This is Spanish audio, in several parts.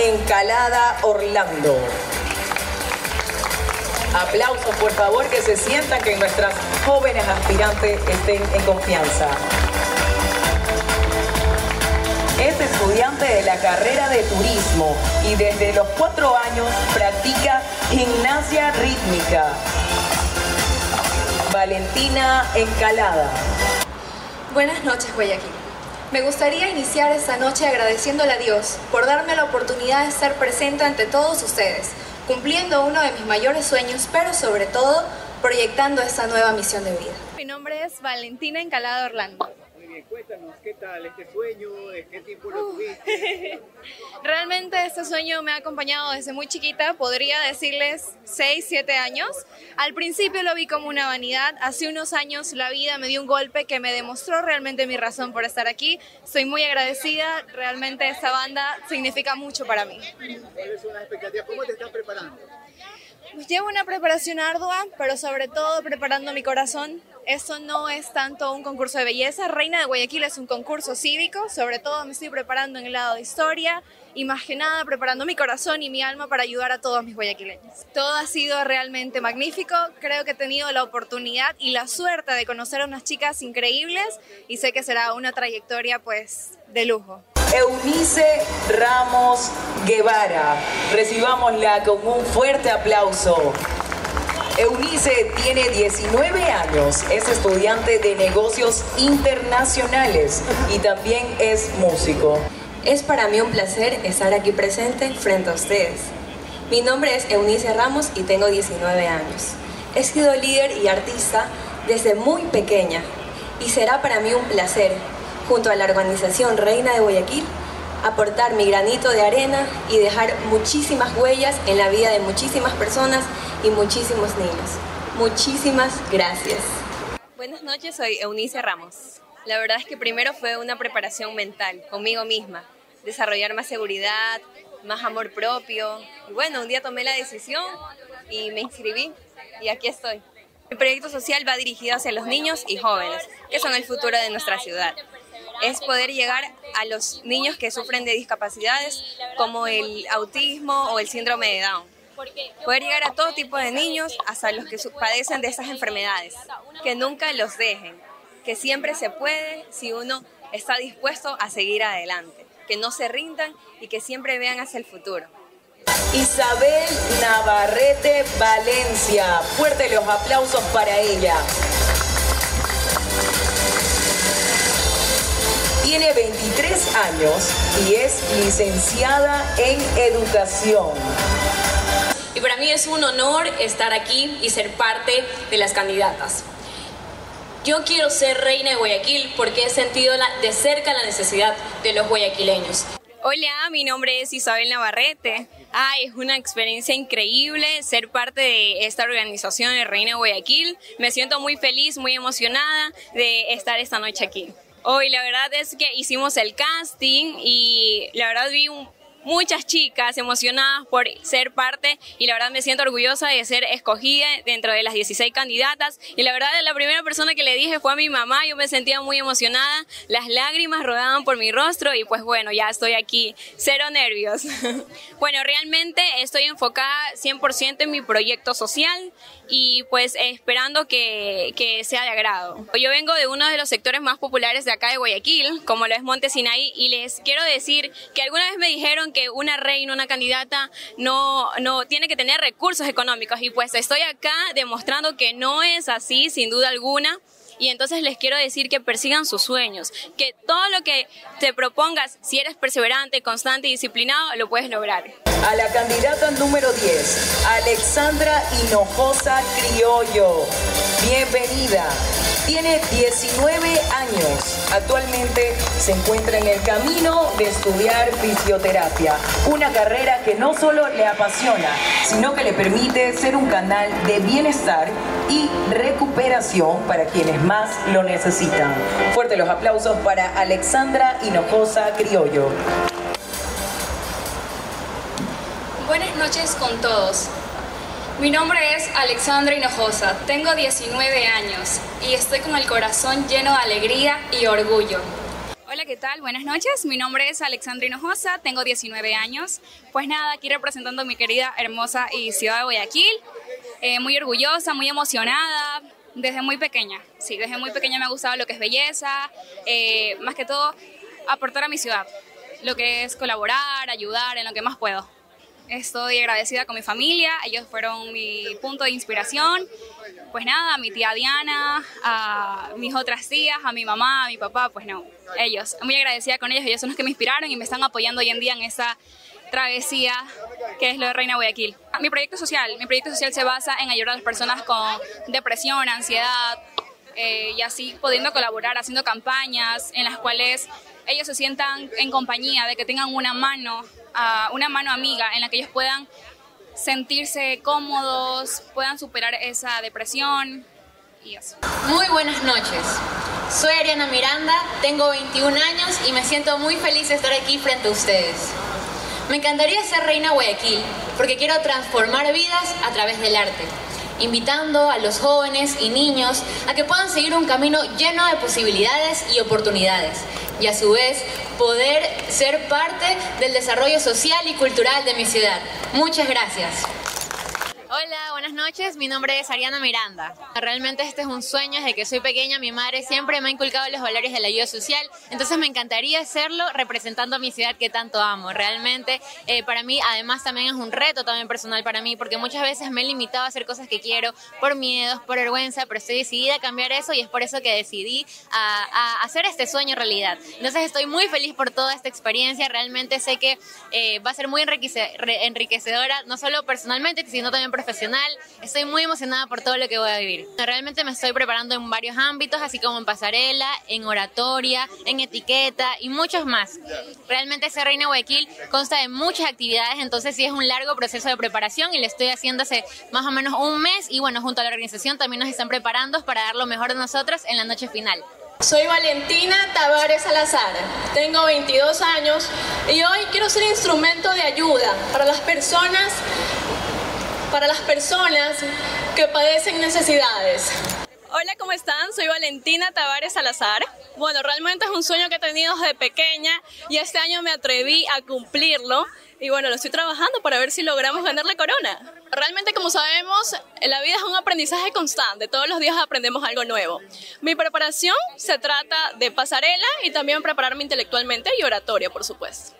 Encalada Orlando. Aplausos, por favor, que se sientan que nuestras jóvenes aspirantes estén en confianza. Es estudiante de la carrera de turismo y desde los cuatro años practica gimnasia rítmica. Valentina Encalada. Buenas noches, Guayaquil. Me gustaría iniciar esta noche agradeciéndole a Dios por darme la oportunidad de estar presente ante todos ustedes, cumpliendo uno de mis mayores sueños, pero sobre todo proyectando esta nueva misión de vida. Mi nombre es Valentina Encalada Orlando. Muy bien, cuéntanos, ¿qué tal este sueño? ¿De qué tiempo lo tuviste? Realmente este sueño me ha acompañado desde muy chiquita, podría decirles 6, 7 años. Al principio lo vi como una vanidad, hace unos años la vida me dio un golpe que me demostró realmente mi razón por estar aquí. Estoy muy agradecida, realmente esta banda significa mucho para mí. ¿Cuáles son las expectativas? ¿Cómo te estás preparando? Pues llevo una preparación ardua, pero sobre todo preparando mi corazón. Esto no es tanto un concurso de belleza. Reina de Guayaquil es un concurso cívico. Sobre todo me estoy preparando en el lado de historia y más que nada preparando mi corazón y mi alma para ayudar a todos mis guayaquileños. Todo ha sido realmente magnífico. Creo que he tenido la oportunidad y la suerte de conocer a unas chicas increíbles y sé que será una trayectoria pues de lujo. Eunice Ramos Guevara. Recibámosla con un fuerte aplauso. Eunice tiene 19 años, es estudiante de negocios internacionales y también es músico. Es para mí un placer estar aquí presente frente a ustedes. Mi nombre es Eunice Ramos y tengo 19 años. He sido líder y artista desde muy pequeña y será para mí un placer, junto a la organización Reina de Guayaquil, aportar mi granito de arena y dejar muchísimas huellas en la vida de muchísimas personas y muchísimos niños. Muchísimas gracias. Buenas noches, soy Eunice Ramos. La verdad es que primero fue una preparación mental, conmigo misma, desarrollar más seguridad, más amor propio. Y bueno, un día tomé la decisión y me inscribí y aquí estoy. Mi proyecto social va dirigido hacia los niños y jóvenes, que son el futuro de nuestra ciudad. Es poder llegar a los niños que sufren de discapacidades como el autismo o el síndrome de Down. Poder llegar a todo tipo de niños, hasta los que padecen de esas enfermedades. Que nunca los dejen, que siempre se puede si uno está dispuesto a seguir adelante. Que no se rindan y que siempre vean hacia el futuro. Isabel Navarrete Valencia. Fuerte los aplausos para ella. Tiene 23 años y es licenciada en educación. Y para mí es un honor estar aquí y ser parte de las candidatas. Yo quiero ser reina de Guayaquil porque he sentido la- de cerca la necesidad de los guayaquileños. Hola, mi nombre es Isabel Navarrete. Ay, es una experiencia increíble ser parte de esta organización de Reina de Guayaquil. Me siento muy feliz, muy emocionada de estar esta noche aquí. Hoy la verdad es que hicimos el casting y la verdad vi un- muchas chicas emocionadas por ser parte y la verdad me siento orgullosa de ser escogida dentro de las 16 candidatas y la verdad la primera persona que le dije fue a mi mamá, yo me sentía muy emocionada, las lágrimas rodaban por mi rostro y pues bueno, ya estoy aquí, cero nervios. bueno, realmente estoy enfocada 100% en mi proyecto social y pues esperando que, que sea de agrado. Yo vengo de uno de los sectores más populares de acá de Guayaquil, como lo es Monte Sinaí, y les quiero decir que alguna vez me dijeron que una reina, una candidata, no, no tiene que tener recursos económicos, y pues estoy acá demostrando que no es así, sin duda alguna. Y entonces les quiero decir que persigan sus sueños, que todo lo que te propongas, si eres perseverante, constante y disciplinado, lo puedes lograr. A la candidata número 10, Alexandra Hinojosa Criollo. Bienvenida. Tiene 19 años. Actualmente se encuentra en el camino de estudiar fisioterapia, una carrera que no solo le apasiona, sino que le permite ser un canal de bienestar y recuperación para quienes más lo necesitan. Fuerte los aplausos para Alexandra Hinojosa Criollo. Buenas noches con todos. Mi nombre es Alexandra Hinojosa, tengo 19 años y estoy con el corazón lleno de alegría y orgullo. Hola, ¿qué tal? Buenas noches. Mi nombre es Alexandra Hinojosa, tengo 19 años. Pues nada, aquí representando a mi querida, hermosa y ciudad de Guayaquil. Eh, muy orgullosa, muy emocionada, desde muy pequeña. Sí, desde muy pequeña me ha gustado lo que es belleza, eh, más que todo aportar a mi ciudad, lo que es colaborar, ayudar en lo que más puedo. Estoy agradecida con mi familia, ellos fueron mi punto de inspiración. Pues nada, a mi tía Diana, a mis otras tías, a mi mamá, a mi papá, pues no, ellos. Muy agradecida con ellos, ellos son los que me inspiraron y me están apoyando hoy en día en esa travesía que es lo de Reina Guayaquil. Mi proyecto social, mi proyecto social se basa en ayudar a las personas con depresión, ansiedad eh, y así pudiendo colaborar, haciendo campañas en las cuales ellos se sientan en compañía, de que tengan una mano, uh, una mano amiga en la que ellos puedan sentirse cómodos, puedan superar esa depresión y eso. Muy buenas noches. Soy Ariana Miranda, tengo 21 años y me siento muy feliz de estar aquí frente a ustedes. Me encantaría ser reina Guayaquil porque quiero transformar vidas a través del arte, invitando a los jóvenes y niños a que puedan seguir un camino lleno de posibilidades y oportunidades y a su vez poder ser parte del desarrollo social y cultural de mi ciudad. Muchas gracias. Hola, buenas noches. Mi nombre es Ariana Miranda. Realmente este es un sueño desde que soy pequeña. Mi madre siempre me ha inculcado los valores de la ayuda social. Entonces me encantaría hacerlo representando a mi ciudad que tanto amo. Realmente eh, para mí además también es un reto también personal para mí porque muchas veces me he limitado a hacer cosas que quiero por miedos, por vergüenza, pero estoy decidida a cambiar eso y es por eso que decidí a, hacer este sueño realidad. Entonces estoy muy feliz por toda esta experiencia. Realmente sé que eh, va a ser muy enriquecedora, no solo personalmente, sino también profesional. Estoy muy emocionada por todo lo que voy a vivir. Realmente me estoy preparando en varios ámbitos, así como en pasarela, en oratoria, en etiqueta y muchos más. Realmente ser Reina Guayaquil consta de muchas actividades, entonces sí es un largo proceso de preparación y lo estoy haciendo hace más o menos un mes y bueno, junto a la organización también nos están preparando para dar lo mejor de nosotros en la noche final. Soy Valentina Tavares Salazar, tengo 22 años y hoy quiero ser instrumento de ayuda para las personas para las personas que padecen necesidades. Hola, ¿cómo están? Soy Valentina Tavares Salazar. Bueno, realmente es un sueño que he tenido desde pequeña y este año me atreví a cumplirlo y bueno, lo estoy trabajando para ver si logramos ganar la corona. Realmente, como sabemos, la vida es un aprendizaje constante, todos los días aprendemos algo nuevo. Mi preparación se trata de pasarela y también prepararme intelectualmente y oratoria, por supuesto.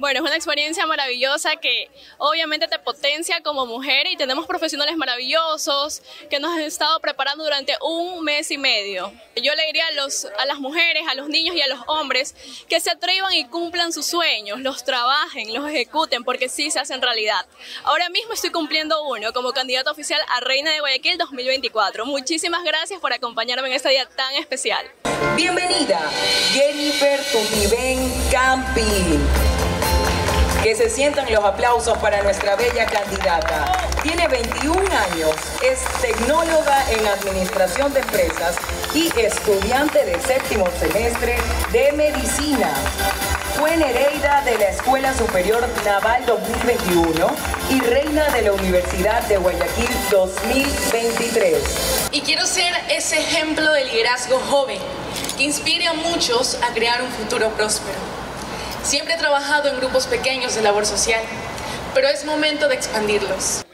Bueno, es una experiencia maravillosa que obviamente te potencia como mujer y tenemos profesionales maravillosos que nos han estado preparando durante un mes y medio. Yo le diría a, los, a las mujeres, a los niños y a los hombres que se atrevan y cumplan sus sueños, los trabajen, los ejecuten porque sí se hacen realidad. Ahora mismo estoy cumpliendo uno como candidata oficial a Reina de Guayaquil 2024. Muchísimas gracias por acompañarme en este día tan especial. Bienvenida, Jennifer Tutibén Campi. Que se sientan los aplausos para nuestra bella candidata. Tiene 21 años, es tecnóloga en administración de empresas y estudiante de séptimo semestre de medicina. Fue Nereida de la Escuela Superior Naval 2021 y reina de la Universidad de Guayaquil 2023. Y quiero ser ese ejemplo de liderazgo joven que inspire a muchos a crear un futuro próspero. Siempre he trabajado en grupos pequeños de labor social, pero es momento de expandirlos.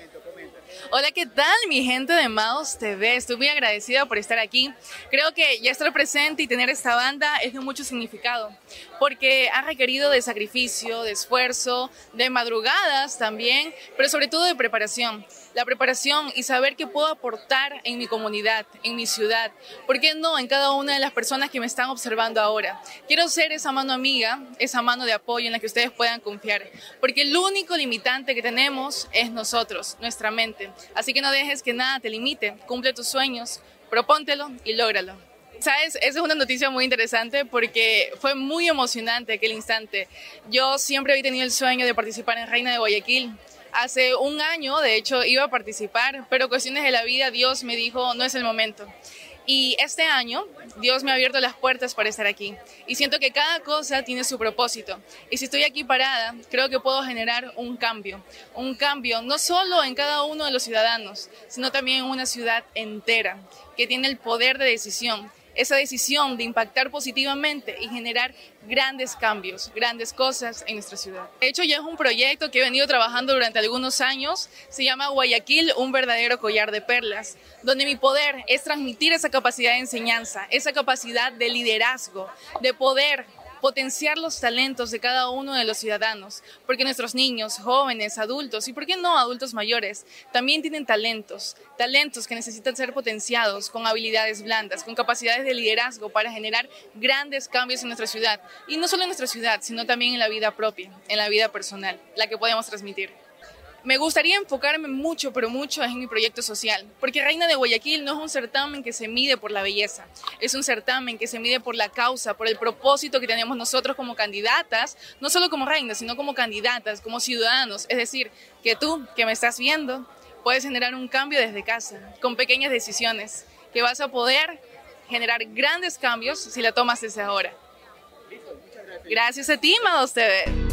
Hola, ¿qué tal mi gente de Maus TV? Estoy muy agradecida por estar aquí. Creo que ya estar presente y tener esta banda es de mucho significado, porque ha requerido de sacrificio, de esfuerzo, de madrugadas también, pero sobre todo de preparación. La preparación y saber qué puedo aportar en mi comunidad, en mi ciudad, ¿por qué no en cada una de las personas que me están observando ahora? Quiero ser esa mano amiga, esa mano de apoyo en la que ustedes puedan confiar, porque el único limitante que tenemos es nosotros, nuestra mente. Así que no dejes que nada te limite, cumple tus sueños, propóntelo y lógralo. Sabes, esa es una noticia muy interesante porque fue muy emocionante aquel instante. Yo siempre había tenido el sueño de participar en Reina de Guayaquil. Hace un año, de hecho, iba a participar, pero cuestiones de la vida, Dios me dijo, no es el momento. Y este año Dios me ha abierto las puertas para estar aquí. Y siento que cada cosa tiene su propósito. Y si estoy aquí parada, creo que puedo generar un cambio. Un cambio no solo en cada uno de los ciudadanos, sino también en una ciudad entera que tiene el poder de decisión esa decisión de impactar positivamente y generar grandes cambios, grandes cosas en nuestra ciudad. De hecho, ya es un proyecto que he venido trabajando durante algunos años, se llama Guayaquil, un verdadero collar de perlas, donde mi poder es transmitir esa capacidad de enseñanza, esa capacidad de liderazgo, de poder potenciar los talentos de cada uno de los ciudadanos, porque nuestros niños, jóvenes, adultos y, ¿por qué no, adultos mayores, también tienen talentos, talentos que necesitan ser potenciados con habilidades blandas, con capacidades de liderazgo para generar grandes cambios en nuestra ciudad, y no solo en nuestra ciudad, sino también en la vida propia, en la vida personal, la que podemos transmitir. Me gustaría enfocarme mucho, pero mucho en mi proyecto social, porque Reina de Guayaquil no es un certamen que se mide por la belleza, es un certamen que se mide por la causa, por el propósito que tenemos nosotros como candidatas, no solo como reinas, sino como candidatas, como ciudadanos. Es decir, que tú, que me estás viendo, puedes generar un cambio desde casa, con pequeñas decisiones, que vas a poder generar grandes cambios si la tomas desde ahora. Gracias a ti, Mados TV.